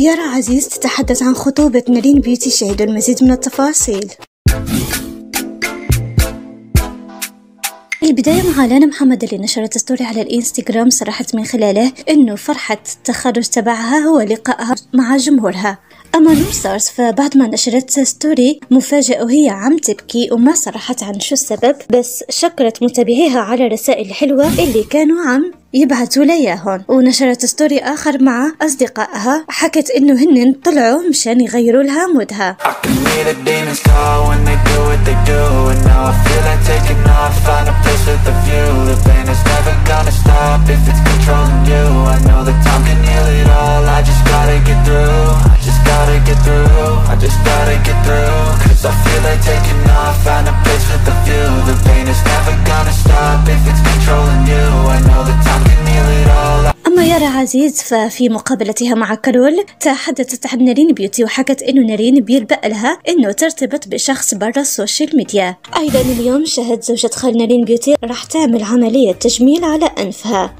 يارا عزيز تتحدث عن خطوبة نارين بيوتي شاهدوا المزيد من التفاصيل. البداية مع لانا محمد اللي نشرت story على الإنستغرام صرحت من خلاله إنه فرحة التخرج تبعها هو لقائها مع جمهورها. أما نور ستارز فبعد ما نشرت story مفاجئة وهي عم تبكي وما صرحت عن شو السبب بس شكرت متابعيها على الرسائل الحلوة اللي كانوا عم يبعثوا لياهن ونشرت story آخر مع أصدقائها. حكت إنه هن طلعوا مشان يغيروا لها mood ها. I feel like taking off, find a place with a view. يارا عزيز ففي مقابلتها مع كارول تحدثت عن نارين بيوتي وحكت إنه نارين بيلبق لها إنه ترتبط بشخص برا ال social media. أيضا اليوم شهد زوجة خال نارين بيوتي راح تعمل عملية تجميل على أنفها.